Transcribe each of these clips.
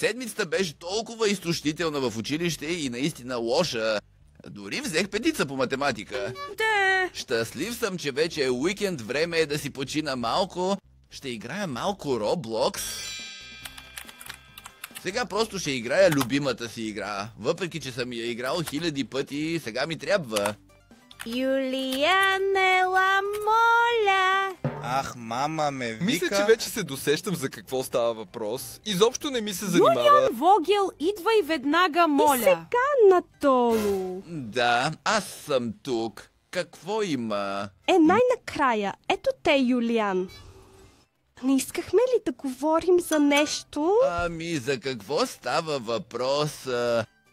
Седмицата беше толкова изтощителна в училище и наистина лоша. Дори взех петица по математика. Да. Щастлив съм, че вече е уикенд, време е да си почина малко. Ще играя малко Roblox. Сега просто ще играя любимата си игра. Въпреки, че съм я играл хиляди пъти, сега ми трябва. Юлианела, моля. Ах, мама ме вика. Мисля, че вече се досещам за какво става въпрос. Изобщо не ми се занимава. Юлиан Вогел, идвай веднага, моля. И сега надолу. Да, аз съм тук. Какво има? Е, най-накрая. Ето те, Юлиан. Не искахме ли да говорим за нещо? Ами, за какво става въпрос?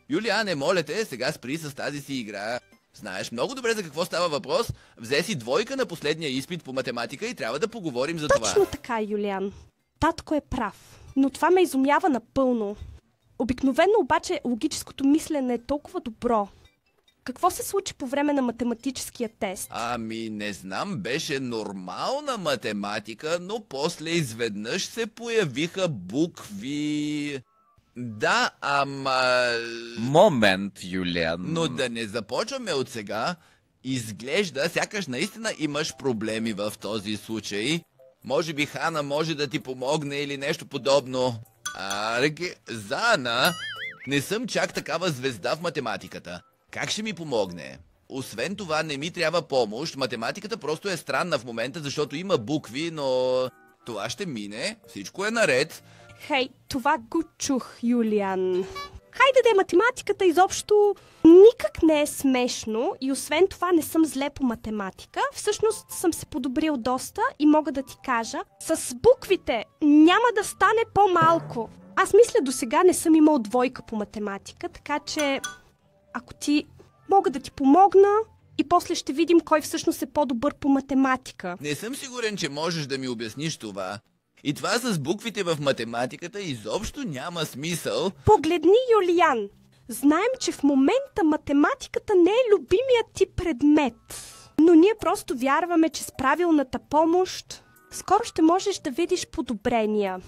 Юлиане, моля те, сега спри с тази си игра. Знаеш много добре за какво става въпрос. Взе си двойка на последния изпит по математика и трябва да поговорим за това. Точно така, Юлиан. Татко е прав. Но това ме изумява напълно. Обикновено обаче логическото мислене е толкова добро. Какво се случи по време на математическия тест? Ами, не знам, беше нормална математика, но после изведнъж се появиха букви... Да, ама... Момент, Юлиан. Но да не започваме от сега. Изглежда, сякаш наистина имаш проблеми в този случай. Може би Хана може да ти помогне или нещо подобно. Арге, Зана, не съм чак такава звезда в математиката. Как ще ми помогне? Освен това, не ми трябва помощ. Математиката просто е странна в момента, защото има букви, но... Това ще мине. Всичко е наред. Хей, това го чух, Юлиан. Хайде де, математиката изобщо никак не е смешно и освен това не съм зле по математика. Всъщност съм се подобрил доста и мога да ти кажа, с буквите няма да стане по-малко. Аз мисля до сега не съм имал двойка по математика, така че ако ти мога да ти помогна и после ще видим кой всъщност е по-добър по математика. Не съм сигурен, че можеш да ми обясниш това. И това с буквите в математиката изобщо няма смисъл. Погледни, Юлиан! Знаем, че в момента математиката не е любимият ти предмет. Но ние просто вярваме, че с правилната помощ скоро ще можеш да видиш подобрения.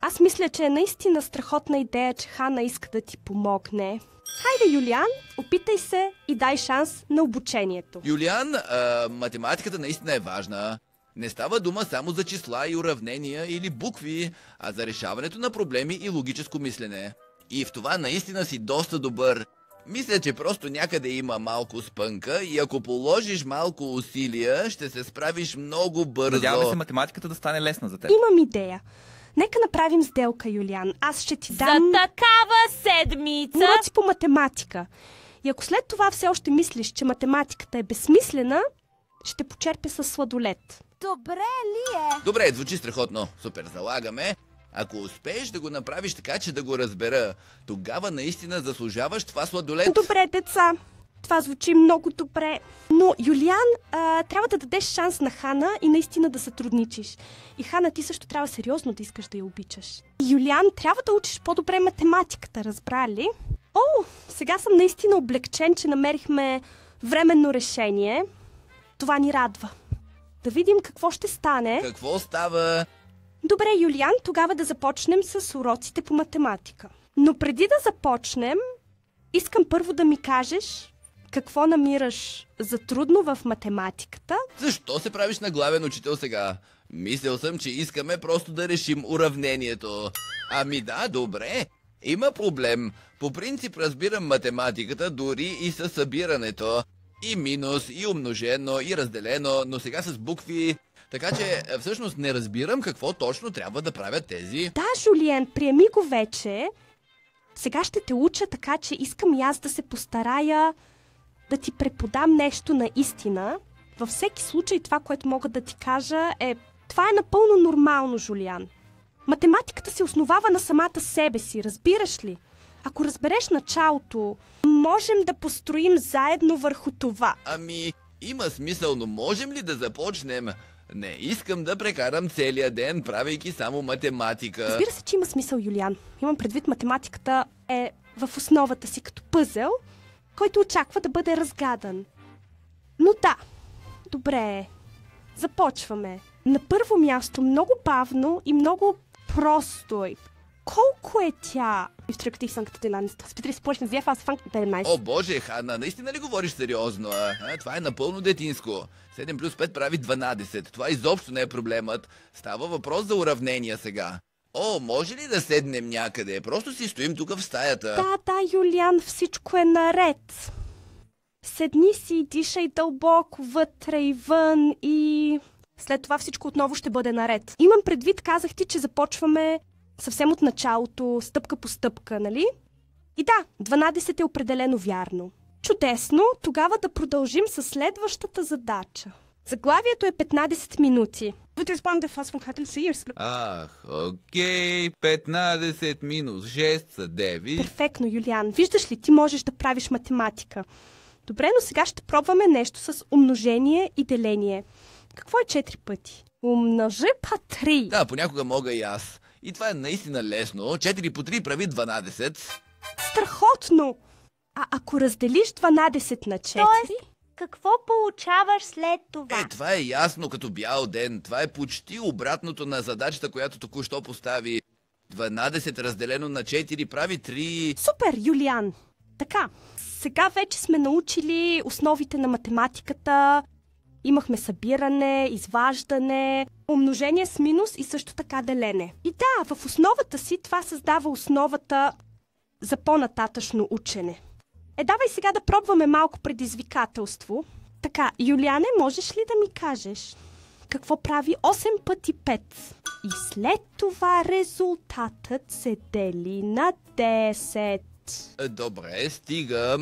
Аз мисля, че е наистина страхотна идея, че Хана иска да ти помогне. Хайде, Юлиан, опитай се и дай шанс на обучението. Юлиан, а, математиката наистина е важна. Не става дума само за числа и уравнения или букви, а за решаването на проблеми и логическо мислене. И в това наистина си доста добър. Мисля, че просто някъде има малко спънка и ако положиш малко усилия, ще се справиш много бързо. Надяваме се математиката да стане лесна за теб. Имам идея. Нека направим сделка, Юлиан. Аз ще ти За дам такава седмица. уроци по математика. И ако след това все още мислиш, че математиката е безсмислена, ще почерпя със сладолет. Добре ли е? Добре, звучи страхотно. Супер, залагаме. Ако успееш да го направиш така, че да го разбера, тогава наистина заслужаваш това сладолет. Добре, деца. Това звучи много добре. Но, Юлиан, а, трябва да дадеш шанс на Хана и наистина да сътрудничиш. И Хана, ти също трябва сериозно да искаш да я обичаш. И, Юлиан, трябва да учиш по-добре математиката, разбра ли? О, сега съм наистина облегчен, че намерихме временно решение. Това ни радва. Да видим какво ще стане. Какво става? Добре, Юлиан, тогава да започнем с уроците по математика. Но преди да започнем, искам първо да ми кажеш какво намираш за трудно в математиката. Защо се правиш на главен учител сега? Мислил съм, че искаме просто да решим уравнението. Ами да, добре. Има проблем. По принцип разбирам математиката дори и със събирането. И минус, и умножено, и разделено, но сега с букви... Така че е, всъщност не разбирам какво точно трябва да правят тези. Да, Жулиен, приеми го вече. Сега ще те уча така, че искам и аз да се постарая да ти преподам нещо наистина. Във всеки случай това, което мога да ти кажа е... Това е напълно нормално, Жулиан. Математиката се основава на самата себе си, разбираш ли? Ако разбереш началото, можем да построим заедно върху това. Ами, има смисъл, но можем ли да започнем? Не искам да прекарам целия ден, правейки само математика. Разбира се, че има смисъл, Юлиан. Имам предвид математиката е в основата си като пъзел, който очаква да бъде разгадан. Но да, добре, започваме. На първо място, много бавно и много просто. Колко е тя? Instruktiv sagt der Land. Das betrifft Porschen sehr fast fangt der Meister. О, боже, Хана, наистина ли говориш сериозно? А? А, това е напълно детинско. 7 плюс 5 прави 12. Това изобщо не е проблемът. Става въпрос за уравнения сега. О, може ли да седнем някъде? Просто си стоим тук в стаята. Да, да, Юлиан, всичко е наред. Седни си и дишай дълбоко вътре и вън и... След това всичко отново ще бъде наред. Имам предвид, казах ти, че започваме съвсем от началото, стъпка по стъпка, нали? И да, 12 е определено вярно. Чудесно, тогава да продължим с следващата задача. Заглавието е 15 минути. Утре спомняте фас von Кател Sears. Ах, окей, 15 минус 6 са 9. Перфектно, Юлиан. Виждаш ли, ти можеш да правиш математика. Добре, но сега ще пробваме нещо с умножение и деление. Какво е 4 пъти? Умножи па 3. Да, понякога мога и аз. И това е наистина лесно. 4 по 3 прави 12. Страхотно! А ако разделиш 12 на 4... Какво получаваш след това? Е, това е ясно като бял ден. Това е почти обратното на задачата, която току-що постави. 12 разделено на 4 прави 3... Супер, Юлиан! Така, сега вече сме научили основите на математиката. Имахме събиране, изваждане, умножение с минус и също така делене. И да, в основата си това създава основата за по-нататъчно учене. Е, давай сега да пробваме малко предизвикателство. Така, Юлиане, можеш ли да ми кажеш какво прави 8 пъти 5? И след това резултатът се дели на 10. Е, Добре, стига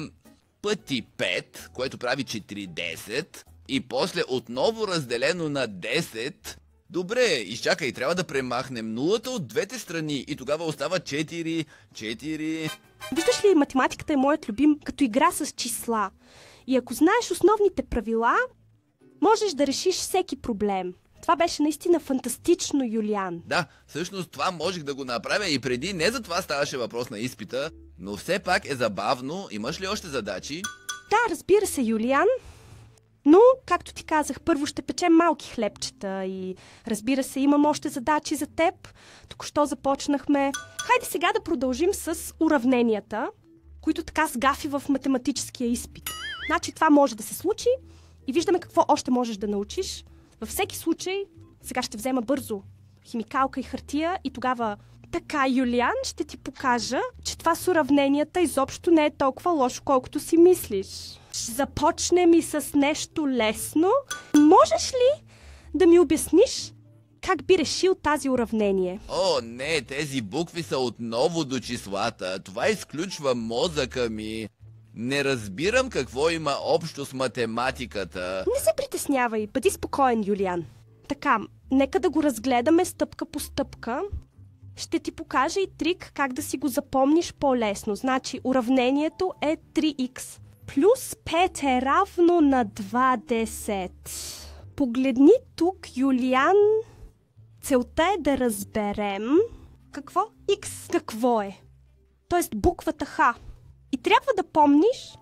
пъти 5, което прави 40, и после отново разделено на 10. Добре, изчакай, трябва да премахнем нулата от двете страни и тогава остава 4, 4... Виждаш ли, математиката е моят любим като игра с числа. И ако знаеш основните правила, можеш да решиш всеки проблем. Това беше наистина фантастично, Юлиан. Да, всъщност това можех да го направя и преди, не за това ставаше въпрос на изпита, но все пак е забавно. Имаш ли още задачи? Да, разбира се, Юлиан. Но, както ти казах, първо ще печем малки хлебчета и разбира се, имам още задачи за теб. Току-що започнахме. Хайде сега да продължим с уравненията, които така сгафи в математическия изпит. Значи това може да се случи и виждаме какво още можеш да научиш. Във всеки случай, сега ще взема бързо химикалка и хартия и тогава така, Юлиан, ще ти покажа, че това с уравненията изобщо не е толкова лошо, колкото си мислиш. Ще започнем и с нещо лесно. Можеш ли да ми обясниш как би решил тази уравнение? О, не, тези букви са отново до числата. Това изключва мозъка ми. Не разбирам какво има общо с математиката. Не се притеснявай, бъди спокоен, Юлиан. Така, нека да го разгледаме стъпка по стъпка. Ще ти покажа и трик как да си го запомниш по-лесно. Значи, уравнението е 3х. Плюс 5 е равно на 20. Погледни тук, Юлиан. Целта е да разберем какво х какво е. Тоест буквата Х. И трябва да помниш,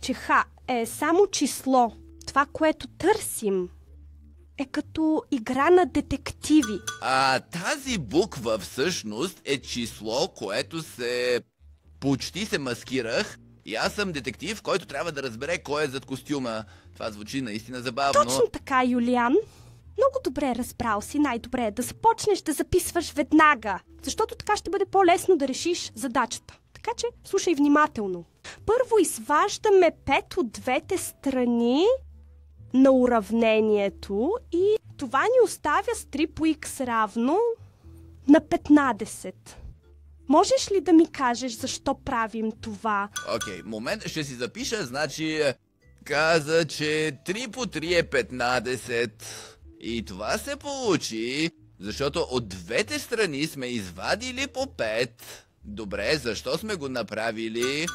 че Х е само число. Това, което търсим, е като игра на детективи. А тази буква всъщност е число, което се... Почти се маскирах. И аз съм детектив, който трябва да разбере кой е зад костюма. Това звучи наистина забавно. Точно така, Юлиан. Много добре разбрал си. Най-добре е да започнеш да записваш веднага, защото така ще бъде по-лесно да решиш задачата. Така че слушай внимателно. Първо изваждаме 5 от двете страни на уравнението и това ни оставя с 3 по x равно на 15. Можеш ли да ми кажеш защо правим това? Окей, момент, ще си запиша, значи... е, Каза, че 3 по 3 е 15. И това се получи, защото от двете страни сме извадили по 5. Добре, защо сме го направили?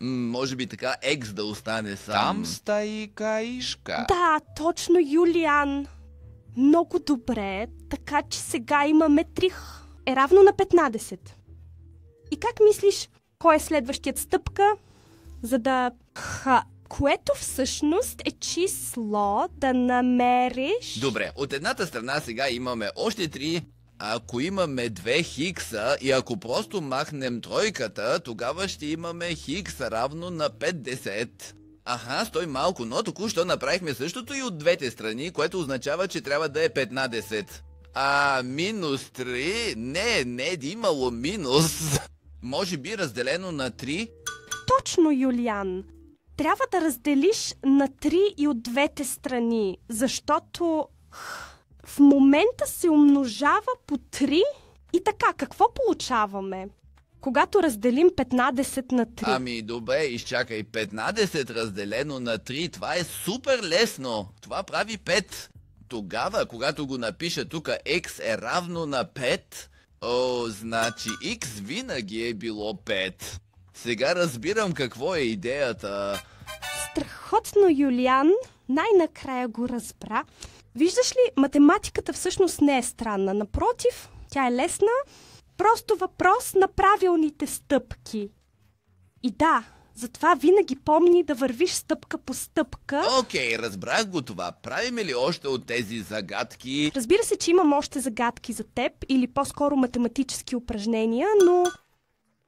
Може би така екс да остане сам. Там стои каишка. Да, точно, Юлиан. Много добре, така че сега имаме 3 х е равно на 15. И как мислиш, кой е следващият стъпка, за да х, което всъщност е число да намериш... Добре, от едната страна сега имаме още 3 ако имаме две хикса и ако просто махнем тройката, тогава ще имаме хикс равно на 50. Аха, стой малко, но току-що направихме същото и от двете страни, което означава, че трябва да е 15. А, минус 3? Не, не е имало минус. Може би разделено на 3? Точно, Юлиан. Трябва да разделиш на три и от двете страни, защото в момента се умножава по 3 и така, какво получаваме? Когато разделим 15 на 3. Ами добре, изчакай. 15 разделено на 3, това е супер лесно. Това прави 5. Тогава, когато го напиша тук, x е равно на 5, о, значи x винаги е било 5. Сега разбирам какво е идеята. Страхотно, Юлиан. Най-накрая го разбра. Виждаш ли, математиката всъщност не е странна. Напротив, тя е лесна. Просто въпрос на правилните стъпки. И да, затова винаги помни да вървиш стъпка по стъпка. Окей, разбрах го това. Правиме ли още от тези загадки? Разбира се, че имам още загадки за теб или по-скоро математически упражнения, но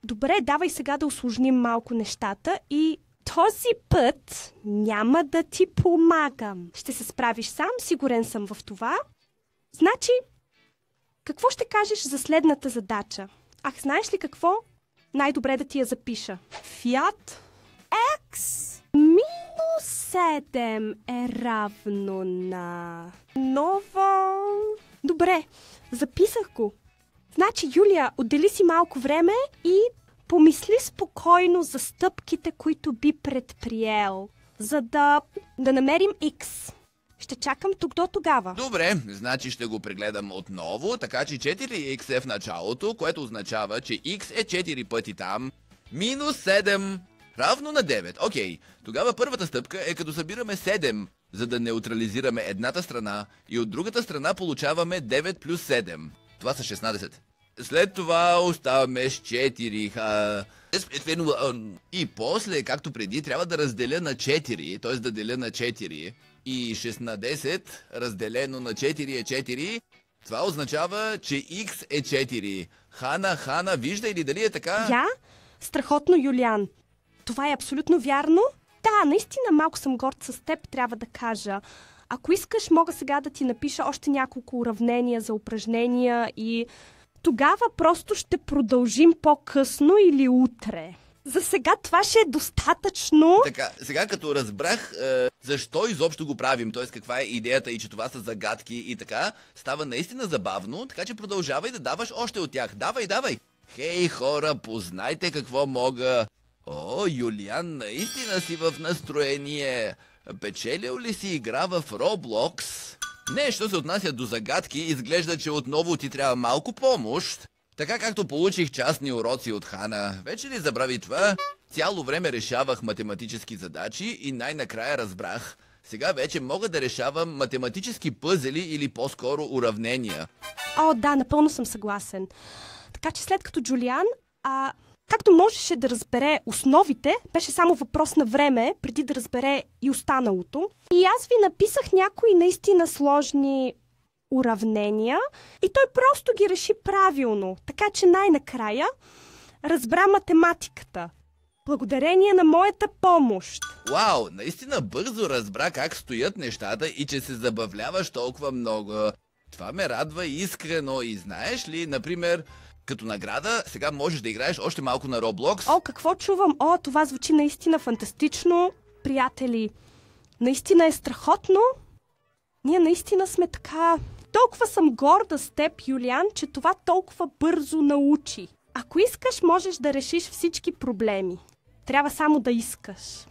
добре, давай сега да усложним малко нещата и този път няма да ти помагам. Ще се справиш сам, сигурен съм в това. Значи, какво ще кажеш за следната задача? Ах, знаеш ли какво? Най-добре да ти я запиша. Фиат X минус 7 е равно на нова... Добре, записах го. Значи, Юлия, отдели си малко време и помисли спокойно за стъпките, които би предприел, за да, да намерим X. Ще чакам тук до тогава. Добре, значи ще го прегледам отново, така че 4x е в началото, което означава, че x е 4 пъти там, минус 7, равно на 9. Окей, тогава първата стъпка е като събираме 7, за да неутрализираме едната страна и от другата страна получаваме 9 плюс 7. Това са 16. След това оставаме с 4. А, естествено, и после, както преди, трябва да разделя на 4, т.е. да деля на 4. И 6 на 10 разделено на 4 е 4. Това означава, че x е 4. Хана, Хана, вижда ли дали е така? Я? Страхотно, Юлиан. Това е абсолютно вярно. Да, наистина малко съм горд с теб, трябва да кажа. Ако искаш, мога сега да ти напиша още няколко уравнения за упражнения и тогава просто ще продължим по-късно или утре. За сега това ще е достатъчно. Така, сега като разбрах е, защо изобщо го правим, т.е. каква е идеята и че това са загадки и така, става наистина забавно, така че продължавай да даваш още от тях. Давай, давай! Хей, хора, познайте какво мога. О, Юлиан, наистина си в настроение. Печелил ли си игра в Roblox? Не, що се отнася до загадки, изглежда, че отново ти трябва малко помощ. Така както получих частни уроци от Хана. Вече ли забрави това? Цяло време решавах математически задачи и най-накрая разбрах. Сега вече мога да решавам математически пъзели или по-скоро уравнения. О, да, напълно съм съгласен. Така че след като Джулиан, а, както можеше да разбере основите, беше само въпрос на време, преди да разбере и останалото. И аз ви написах някои наистина сложни уравнения и той просто ги реши правилно. Така че най-накрая разбра математиката. Благодарение на моята помощ. Вау, наистина бързо разбра как стоят нещата и че се забавляваш толкова много. Това ме радва искрено и знаеш ли, например, като награда, сега можеш да играеш още малко на Roblox. О, какво чувам? О, това звучи наистина фантастично, приятели. Наистина е страхотно. Ние наистина сме така... Толкова съм горда с теб, Юлиан, че това толкова бързо научи. Ако искаш, можеш да решиш всички проблеми. Трябва само да искаш.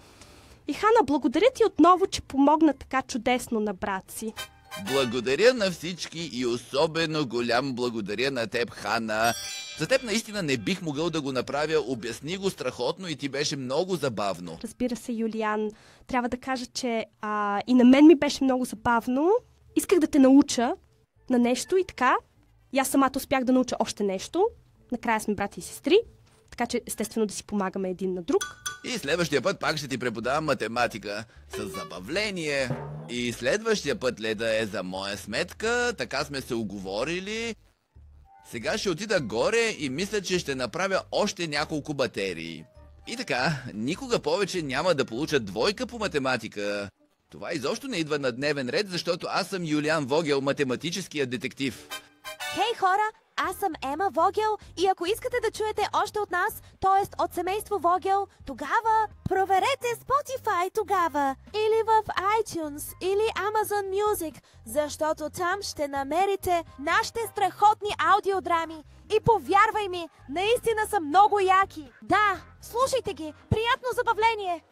И Хана, благодаря ти отново, че помогна така чудесно на брат си. Благодаря на всички и особено голям благодаря на теб, Хана. За теб наистина не бих могъл да го направя, обясни го страхотно и ти беше много забавно. Разбира се, Юлиан, трябва да кажа, че а, и на мен ми беше много забавно. Исках да те науча на нещо и така. И аз самата успях да науча още нещо. Накрая сме брати и сестри, така че естествено да си помагаме един на друг. И следващия път пак ще ти преподавам математика с забавление. И следващия път леда е за моя сметка, така сме се оговорили. Сега ще отида горе и мисля, че ще направя още няколко батерии. И така, никога повече няма да получа двойка по математика. Това изобщо не идва на дневен ред, защото аз съм Юлиан Вогел, математическия детектив. Хей хора, аз съм Ема Вогел и ако искате да чуете още от нас, т.е. от семейство Вогел, тогава проверете Spotify тогава или в iTunes или Amazon Music, защото там ще намерите нашите страхотни аудиодрами. И повярвай ми, наистина са много яки. Да, слушайте ги, приятно забавление!